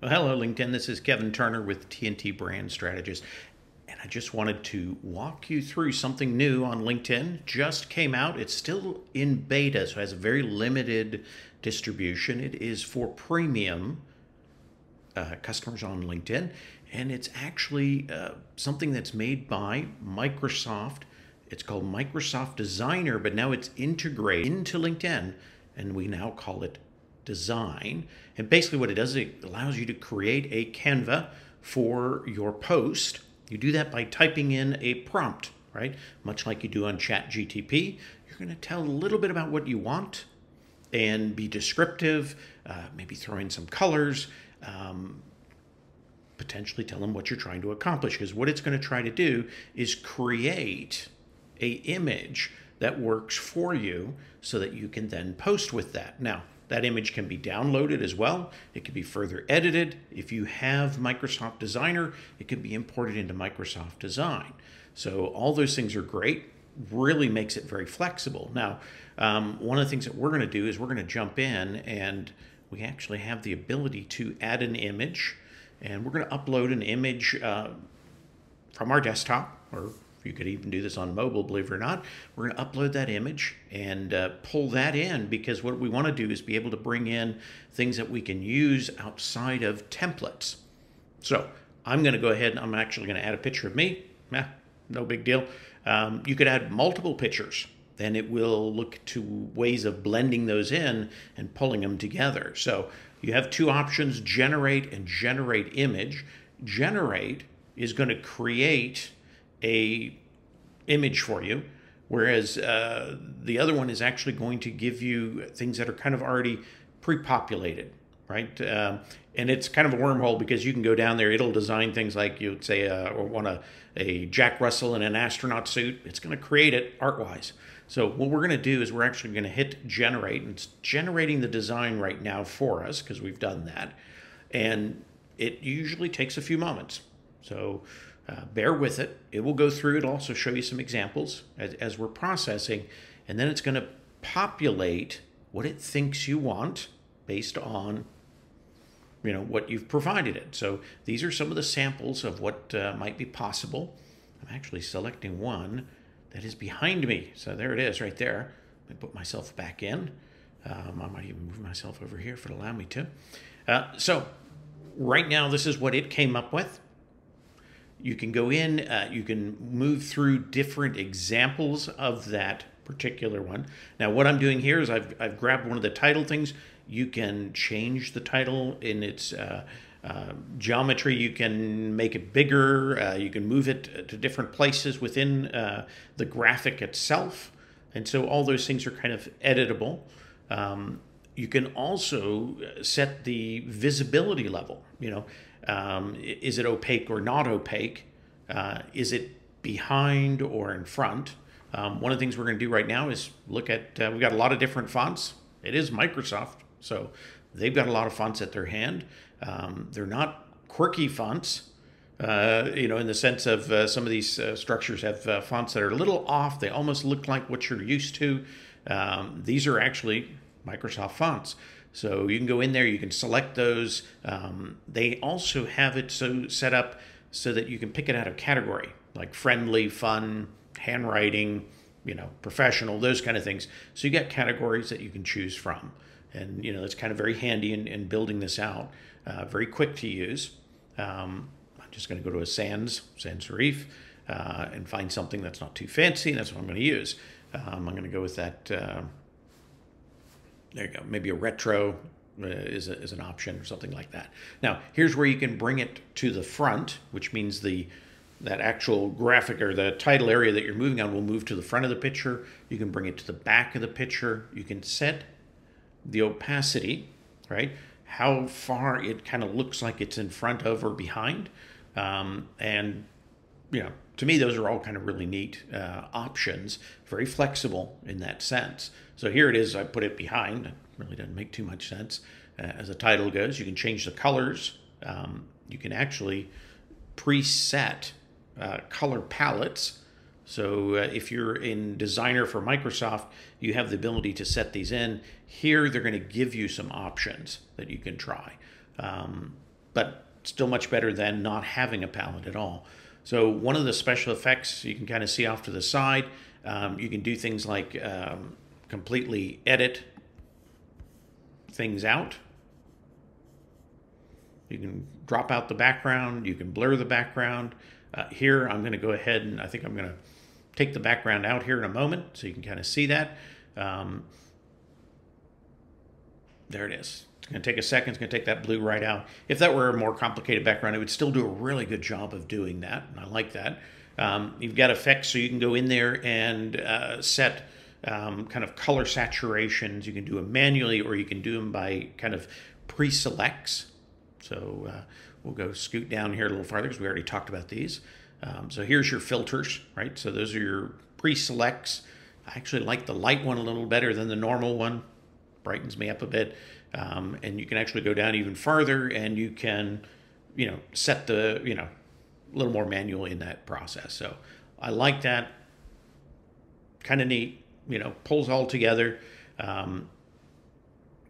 Well, hello, LinkedIn. This is Kevin Turner with TNT Brand Strategist. And I just wanted to walk you through something new on LinkedIn. Just came out. It's still in beta, so it has a very limited distribution. It is for premium uh, customers on LinkedIn. And it's actually uh, something that's made by Microsoft. It's called Microsoft Designer, but now it's integrated into LinkedIn, and we now call it Design. And basically, what it does, it allows you to create a Canva for your post. You do that by typing in a prompt, right? Much like you do on ChatGTP. You're going to tell a little bit about what you want and be descriptive, uh, maybe throw in some colors, um, potentially tell them what you're trying to accomplish. Because what it's going to try to do is create a image that works for you so that you can then post with that. Now, that image can be downloaded as well. It can be further edited. If you have Microsoft Designer, it can be imported into Microsoft Design. So all those things are great. Really makes it very flexible. Now, um, one of the things that we're going to do is we're going to jump in and we actually have the ability to add an image and we're going to upload an image uh, from our desktop or you could even do this on mobile, believe it or not. We're going to upload that image and uh, pull that in because what we want to do is be able to bring in things that we can use outside of templates. So I'm going to go ahead and I'm actually going to add a picture of me. Eh, no big deal. Um, you could add multiple pictures. Then it will look to ways of blending those in and pulling them together. So you have two options, generate and generate image. Generate is going to create a image for you, whereas uh, the other one is actually going to give you things that are kind of already pre-populated, right? Um, and it's kind of a wormhole because you can go down there. It'll design things like you'd say, uh, or want a, a Jack Russell in an astronaut suit. It's going to create it art-wise. So what we're going to do is we're actually going to hit generate, and it's generating the design right now for us because we've done that, and it usually takes a few moments. So uh, bear with it. It will go through. It'll also show you some examples as, as we're processing. And then it's going to populate what it thinks you want based on you know what you've provided it. So these are some of the samples of what uh, might be possible. I'm actually selecting one that is behind me. So there it is right there. Let me put myself back in. Um, I might even move myself over here if it allow me to. Uh, so right now, this is what it came up with you can go in, uh, you can move through different examples of that particular one. Now, what I'm doing here is I've, I've grabbed one of the title things. You can change the title in its uh, uh, geometry. You can make it bigger. Uh, you can move it to different places within uh, the graphic itself. And so all those things are kind of editable. Um, you can also set the visibility level. You know, um, is it opaque or not opaque? Uh, is it behind or in front? Um, one of the things we're going to do right now is look at, uh, we've got a lot of different fonts. It is Microsoft, so they've got a lot of fonts at their hand. Um, they're not quirky fonts, uh, you know, in the sense of uh, some of these uh, structures have uh, fonts that are a little off. They almost look like what you're used to. Um, these are actually Microsoft fonts. So you can go in there, you can select those. Um, they also have it so set up so that you can pick it out of category, like friendly, fun, handwriting, you know, professional, those kind of things. So you got categories that you can choose from. And, you know, that's kind of very handy in, in building this out. Uh, very quick to use. Um, I'm just going to go to a Sans, sans serif, uh, and find something that's not too fancy. That's what I'm going to use. Um, I'm going to go with that uh, there you go. Maybe a retro uh, is, a, is an option or something like that. Now, here's where you can bring it to the front, which means the that actual graphic or the title area that you're moving on will move to the front of the picture. You can bring it to the back of the picture. You can set the opacity, right? How far it kind of looks like it's in front of or behind. Um, and, you know, to me, those are all kind of really neat uh, options, very flexible in that sense. So here it is, I put it behind. It really doesn't make too much sense. Uh, as the title goes, you can change the colors. Um, you can actually preset uh, color palettes. So uh, if you're in Designer for Microsoft, you have the ability to set these in. Here, they're going to give you some options that you can try. Um, but still much better than not having a palette at all. So one of the special effects you can kind of see off to the side, um, you can do things like um, completely edit things out. You can drop out the background, you can blur the background. Uh, here, I'm going to go ahead and I think I'm going to take the background out here in a moment so you can kind of see that. Um, there it is. It's going to take a second. It's going to take that blue right out. If that were a more complicated background, it would still do a really good job of doing that. And I like that. Um, you've got effects, so you can go in there and uh, set um, kind of color saturations. You can do them manually or you can do them by kind of pre-selects. So uh, we'll go scoot down here a little farther because we already talked about these. Um, so here's your filters, right? So those are your pre-selects. I actually like the light one a little better than the normal one. Brightens me up a bit. Um, and you can actually go down even farther and you can, you know, set the, you know, a little more manual in that process. So I like that. Kind of neat, you know, pulls all together. Um,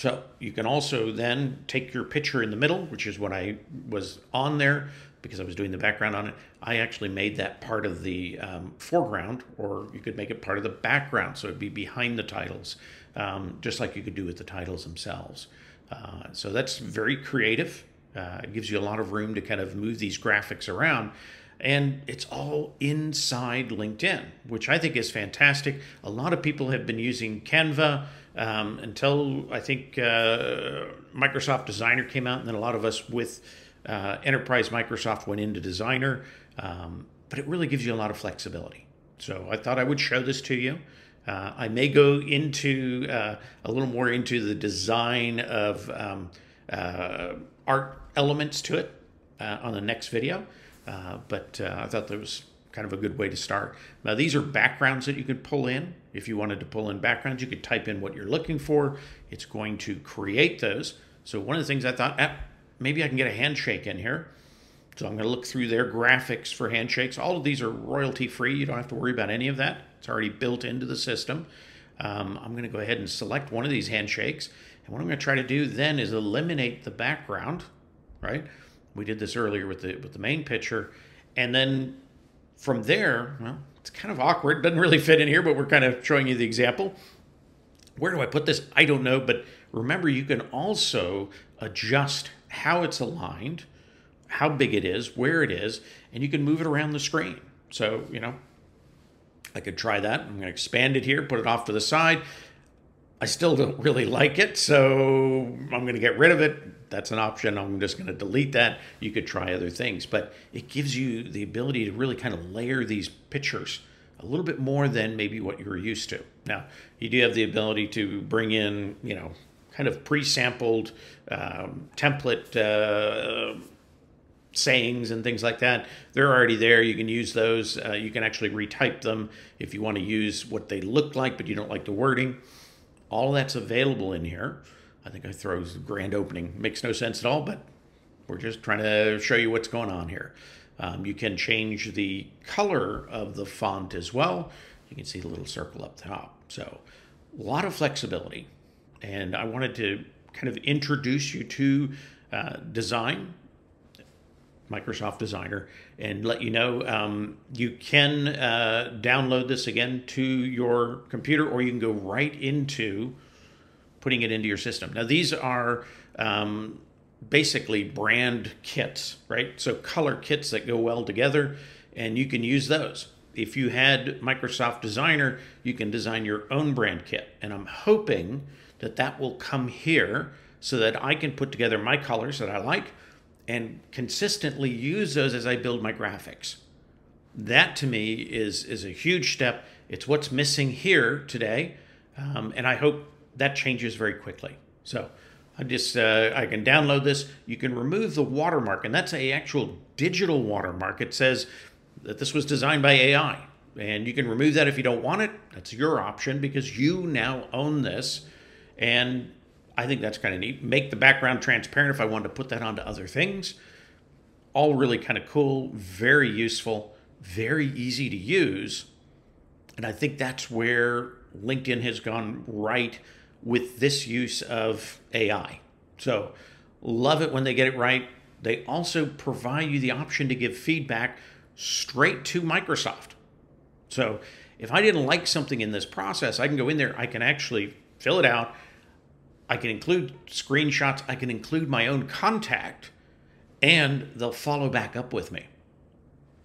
so you can also then take your picture in the middle, which is what I was on there because I was doing the background on it. I actually made that part of the um, foreground, or you could make it part of the background, so it'd be behind the titles, um, just like you could do with the titles themselves. Uh, so that's very creative. Uh, it gives you a lot of room to kind of move these graphics around. And it's all inside LinkedIn, which I think is fantastic. A lot of people have been using Canva um, until I think uh, Microsoft Designer came out, and then a lot of us with uh, Enterprise Microsoft went into Designer. Um, but it really gives you a lot of flexibility. So I thought I would show this to you. Uh, I may go into uh, a little more into the design of um, uh, art elements to it uh, on the next video, uh, but uh, I thought that was kind of a good way to start. Now these are backgrounds that you could pull in. If you wanted to pull in backgrounds, you could type in what you're looking for. It's going to create those. So one of the things I thought, ah, maybe I can get a handshake in here. So I'm going to look through their graphics for handshakes. All of these are royalty free. You don't have to worry about any of that. It's already built into the system. Um, I'm going to go ahead and select one of these handshakes. And what I'm going to try to do then is eliminate the background, right? We did this earlier with the with the main picture. And then from there, well, it's kind of awkward. Doesn't really fit in here, but we're kind of showing you the example. Where do I put this? I don't know. But remember, you can also adjust how it's aligned how big it is, where it is, and you can move it around the screen. So, you know, I could try that. I'm going to expand it here, put it off to the side. I still don't really like it, so I'm going to get rid of it. That's an option. I'm just going to delete that. You could try other things, but it gives you the ability to really kind of layer these pictures a little bit more than maybe what you're used to. Now, you do have the ability to bring in, you know, kind of pre-sampled um, template uh, sayings and things like that. They're already there. You can use those. Uh, you can actually retype them if you want to use what they look like, but you don't like the wording. All that's available in here. I think I throw grand opening. Makes no sense at all, but we're just trying to show you what's going on here. Um, you can change the color of the font as well. You can see the little circle up top. So a lot of flexibility. And I wanted to kind of introduce you to uh, design Microsoft Designer and let you know um, you can uh, download this again to your computer or you can go right into putting it into your system. Now, these are um, basically brand kits, right? So, color kits that go well together, and you can use those. If you had Microsoft Designer, you can design your own brand kit. And I'm hoping that that will come here so that I can put together my colors that I like and consistently use those as I build my graphics. That to me is is a huge step. It's what's missing here today, um, and I hope that changes very quickly. So I just uh, I can download this. You can remove the watermark, and that's a actual digital watermark. It says that this was designed by AI, and you can remove that if you don't want it. That's your option because you now own this, and I think that's kind of neat. Make the background transparent if I wanted to put that onto other things. All really kind of cool, very useful, very easy to use. And I think that's where LinkedIn has gone right with this use of AI. So love it when they get it right. they also provide you the option to give feedback straight to Microsoft. So if I didn't like something in this process, I can go in there, I can actually fill it out, I can include screenshots, I can include my own contact, and they'll follow back up with me.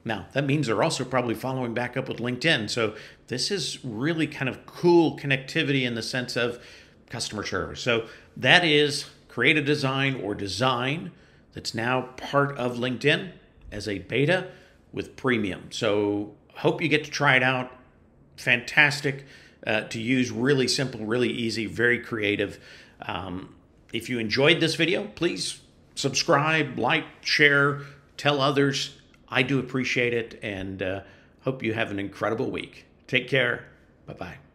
Now, that means they're also probably following back up with LinkedIn. So, this is really kind of cool connectivity in the sense of customer service. So, that is create a design or design that's now part of LinkedIn as a beta with premium. So, hope you get to try it out. Fantastic uh, to use, really simple, really easy, very creative. Um, if you enjoyed this video, please subscribe, like, share, tell others. I do appreciate it and uh, hope you have an incredible week. Take care. Bye bye.